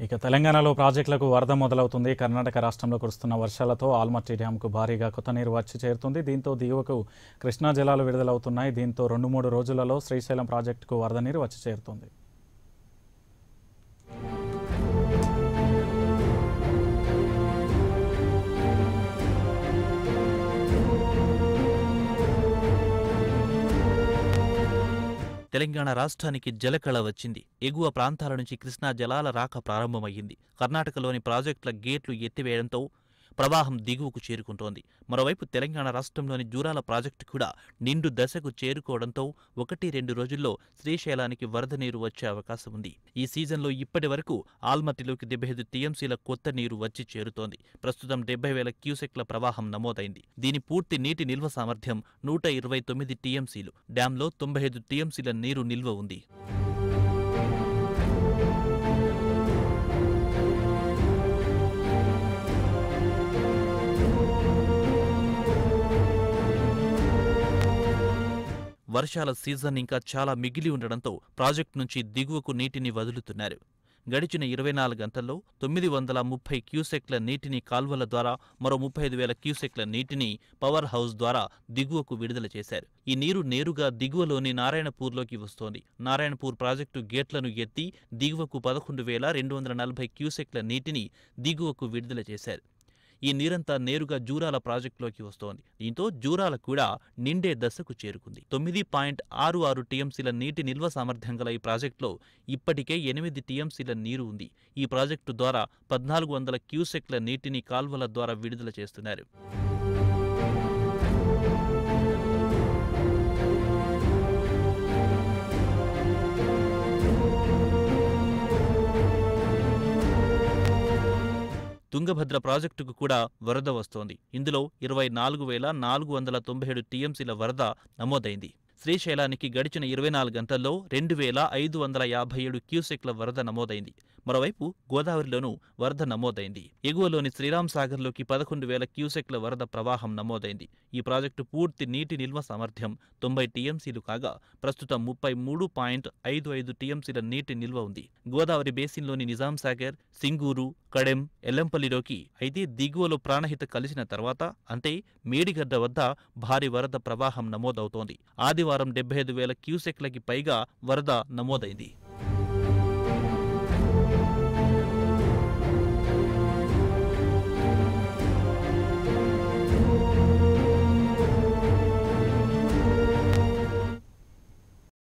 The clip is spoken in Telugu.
ఇక తెలంగాణలో ప్రాజెక్టులకు వరద మొదలవుతుంది. కర్ణాటక రాష్ట్రంలో కురుస్తున్న వర్షాలతో ఆల్మట్టి డ్యాంకు భారీగా కొత్త నీరు వచ్చి చేరుతుంది. దీంతో దిగువకు కృష్ణా జలాలు విడుదలవుతున్నాయి. దీంతో రెండు మూడు రోజులలో శ్రీశైలం ప్రాజెక్టుకు వరద నీరు వచ్చి చేరుతుంది. తెలంగాణ రాష్ట్రానికి జలకళ వచ్చింది. ఎగువ ప్రాంతాల నుంచి కృష్ణా జలాల రాక ప్రారంభమయ్యింది. కర్ణాటకలోని ప్రాజెక్టుల గేట్లు ఎత్తివేయడంతో ప్రవాహం దిగువకు చేరుకుంటోంది. మరోవైపు తెలంగాణ రాష్ట్రంలోని జూరాల ప్రాజెక్టు కూడా నిండు దశకు చేరుకోవడంతో ఒకటి రెండు రోజుల్లో శ్రీశైలానికి వరద నీరు వచ్చే అవకాశం ఉంది. ఈ సీజన్లో ఇప్పటి వరకు ఆల్మట్టిలోకి డెబ్బై ఐదు టీఎంసీల కొత్త నీరు వచ్చి చేరుతోంది. ప్రస్తుతం డెబ్బై వేల క్యూసెక్ల ప్రవాహం నమోదైంది. దీని పూర్తి నీటి నిల్వ సామర్థ్యం నూట ఇరవై తొమ్మిది టీఎంసీలు. డ్యాంలో తొంభై ఐదు టీఎంసీల నీరు నిల్వ ఉంది. వర్షాల సీజన్ ఇంకా చాలా మిగిలి ఉండడంతో ప్రాజెక్టు నుంచి దిగువకు నీటిని వదులుతున్నారు. గడిచిన ఇరవై నాలుగు గంటల్లో తొమ్మిది వందల ముప్పై క్యూసెక్ల నీటిని కాల్వల ద్వారా మరో ముప్పై ఐదు వేల క్యూసెక్ల నీటిని పవర్ హౌస్ ద్వారా దిగువకు విడుదల చేశారు. ఈ నీరు నేరుగా దిగువలోని నారాయణపూర్లోకి వస్తోంది. నారాయణపూర్ ప్రాజెక్టు గేట్లను ఎత్తి దిగువకు పదకొండు వేల రెండు వందల నలభై క్యూసెక్ల నీటిని దిగువకు విడుదల చేశారు. ఈ నీరంతా నేరుగా జూరాల ప్రాజెక్టులోకి వస్తోంది. దీంతో జూరాల కూడా నిండే దశకు చేరుకుంది. తొమ్మిది పాయింట్ ఆరు ఆరు టీఎంసీల నీటి నిల్వ సామర్థ్యం గల ఈ ప్రాజెక్టులో ఇప్పటికే ఎనిమిది టీఎంసీల నీరు ఉంది. ఈ ప్రాజెక్టు ద్వారా పద్నాలుగు వందల క్యూసెక్ల నీటిని కాల్వల ద్వారా విడుదల చేస్తున్నారు. తుంగభద్ర ప్రాజెక్టుకు కూడా వరద వస్తోంది. ఇందులో ఇరవై నాలుగు వేల నాలుగు వందల తొంభై ఏడు టీఎంసీల వరద నమోదైంది. శ్రీశైలానికి గడిచిన ఇరవై నాలుగు గంటల్లో రెండు వేల ఐదు వందల యాభై ఏడు క్యూసెక్ల వరద నమోదైంది. మరోవైపు గోదావరిలోనూ వరద నమోదైంది. ఎగువలోని శ్రీరామ్ సాగర్లోకి పదకొండు వేల క్యూసెక్ల వరద ప్రవాహం నమోదైంది. ఈ ప్రాజెక్టు పూర్తి నీటి నిల్వ సామర్థ్యం తొంభై టీఎంసీలు కాగా ప్రస్తుతం ముప్పై మూడు పాయింట్ ఐదు ఐదు టీఎంసీల నీటి నిల్వ ఉంది. గోదావరి బేసిన్లోని నిజాం సాగర్ సింగూరు కడెం ఎల్లంపల్లిలోకి అయితే దిగువలో ప్రాణహిత కలిసిన తర్వాత అంటే మేడిగడ్డ వద్ద భారీ వరద ప్రవాహం నమోదవుతోంది. ఆదివారం డెబ్బై ఐదు వేల క్యూసెక్లకి పైగా వరద నమోదైంది.